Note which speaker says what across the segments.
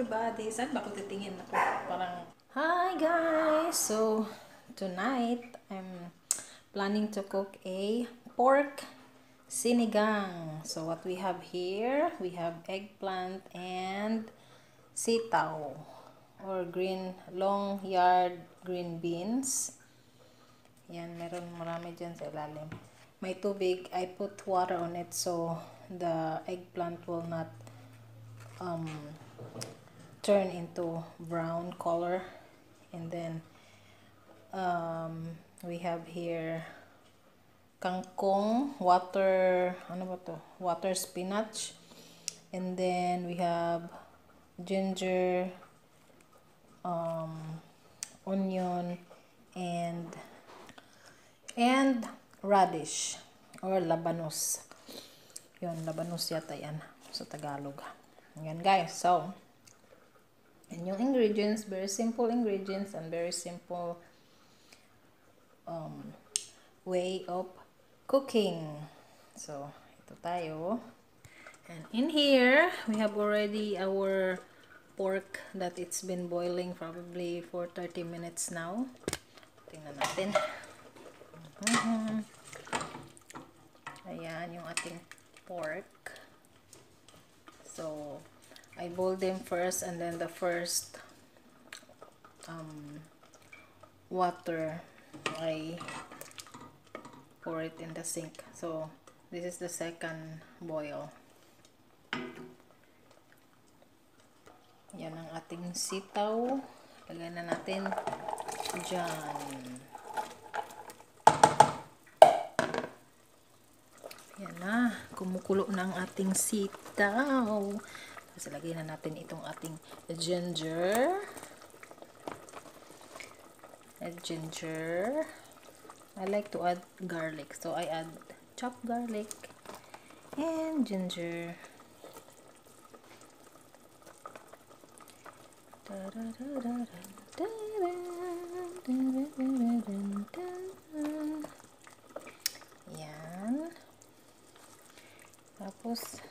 Speaker 1: everybody. Saan ba ako titingin ako? Parang, Hi guys! So, tonight, I'm planning to cook a pork sinigang. So, what we have here, we have eggplant and sitaw or green, long yard green beans. Yan, meron marami dyan sa ilalim. May tubig. I put water on it so the eggplant will not um, turn into brown color. And then, um, we have here kangkong, water, ano ba to? Water spinach. And then, we have ginger, um, onion, and and radish or labanos. Yun, labanos yata yan sa Tagalog. Yan guys. So, and yung ingredients, very simple ingredients and very simple um, way of cooking. So, ito tayo. And in here, we have already our pork that it's been boiling probably for 30 minutes now. Tingnan natin. Mm-hmm. Ayan yung ating pork. So, I boil them first and then the first um, water I pour it in the sink. So, this is the second boil. Yan ang ating sitaw. Lagyan na natin dyan. Yan na. Kumukulo na ang ating sitaw. Tapos lagyan na natin itong ating ginger. Ginger. I like to add garlic. So, I add chopped garlic and ginger. Yan. Tapos,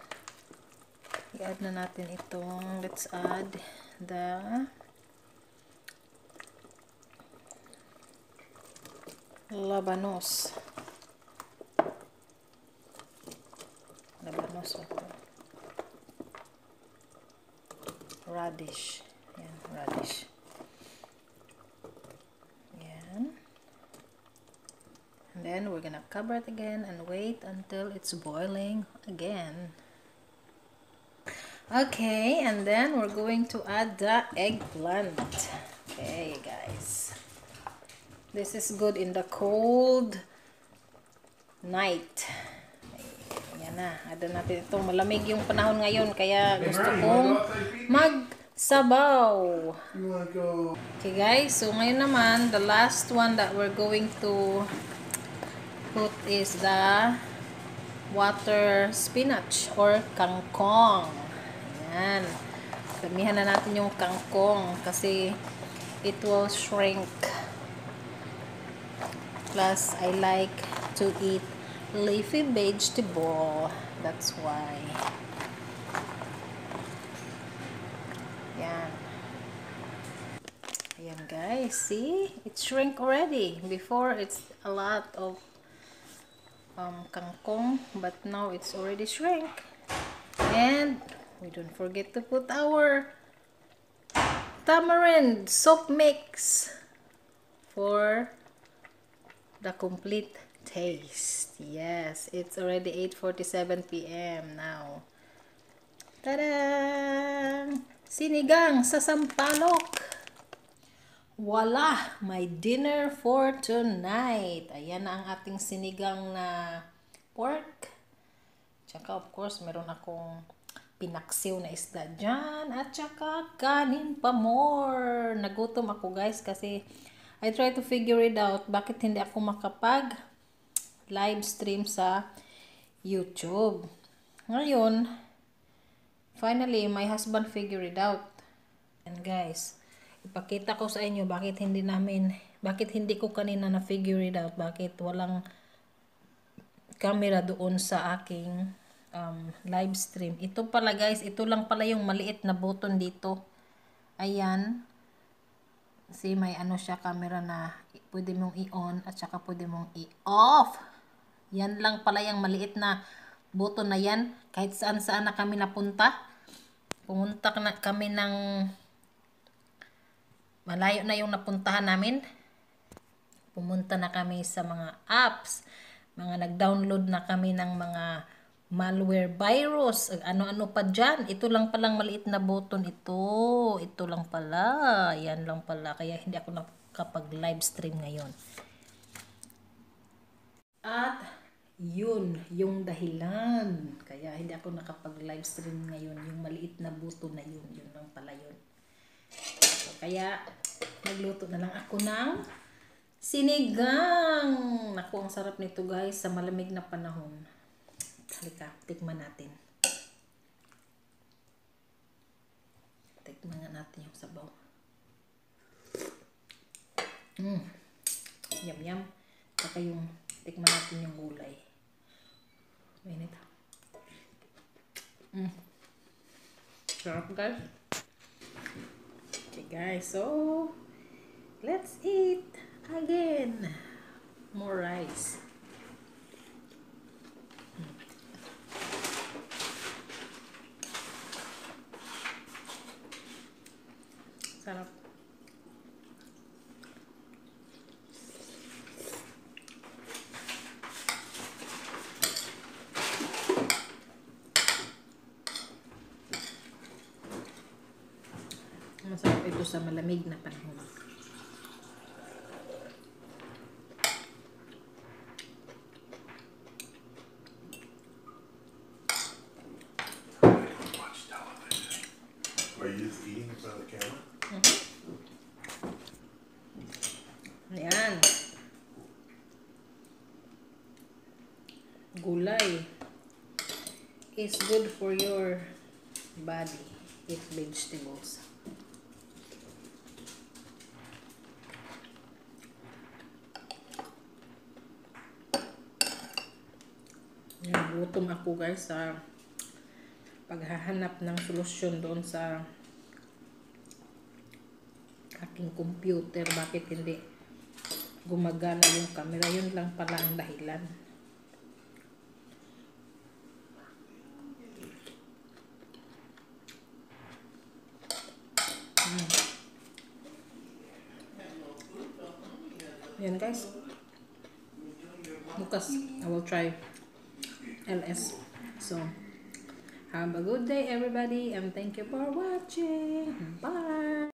Speaker 1: i-add na natin itong, let's add the labanos. Labanos ito. Radish. Yan, radish. Yan. And then, we're gonna cover it again and wait until it's boiling again. Okay, and then we're going to add the eggplant. Okay, guys. This is good in the cold night. Yan na. Add natin ito. Malamig yung panahon ngayon, kaya gusto kong magsabaw. Okay guys, so ngayon naman, the last one that we're going to put is the water spinach or kangkong. Ayan. Damihan na natin yung kangkong kasi it will shrink. Plus, I like to eat leafy vegetable. That's why. Yan. Ayan guys, see? It shrink already. Before, it's a lot of um, kangkong, but now it's already shrink. And we don't forget to put our tamarind soap mix for the complete taste. Yes, it's already 8.47 p.m. now. Tada! Sinigang sa sampalok! Wala! My dinner for tonight. Ayan na ang ating sinigang na pork. Tsaka of course, meron akong pinaksiw na isda dyan. At tsaka kanin pa more. Nagutom ako guys kasi I try to figure it out bakit hindi ako makapag live stream sa YouTube. Ngayon, finally, my husband figure it out. And guys, ipakita ko sa inyo bakit hindi namin, bakit hindi ko kanina na figure it out, bakit walang camera doon sa aking um, live stream. Ito pala guys, ito lang pala yung maliit na button dito. Ayan. Si may ano siya camera na pwede mong i-on at saka pwede mong i-off. Yan lang pala yung maliit na button na yan. Kahit saan saan na kami napunta. Pumunta na kami ng malayo na yung napuntahan namin. Pumunta na kami sa mga apps. Mga nag-download na kami ng mga malware virus. Ano-ano pa dyan. Ito lang palang maliit na button ito. Ito lang pala. Yan lang pala. Kaya hindi ako nakapag live stream ngayon. At yun, yung dahilan. Kaya hindi ako nakapag live stream ngayon. Yung maliit na button na yun. Yun lang pala yun. So, kaya nagluto na lang ako ng sinigang. Naku, ang sarap nito guys sa malamig na panahon. Halika, tikman natin. Tikman natin yung sabaw. Mm. Yum, yum. Saka yung tikman natin yung gulay. Mainit. Mm. Sarap guys. Okay guys, so let's eat again. More rice. Sarap. Masarap ito sa malamig na panahon.
Speaker 2: watch television. Are you just eating in front of the camera?
Speaker 1: Ayan. Gulay is good for your body. Eat vegetables. Yan, gutom ako guys sa paghahanap ng solusyon doon sa aking computer. Bakit hindi gumagana yung camera? Yun lang pala ang dahilan. Mm. Yan guys. Bukas, I will try LS. So, have a good day everybody and thank you for watching. Bye!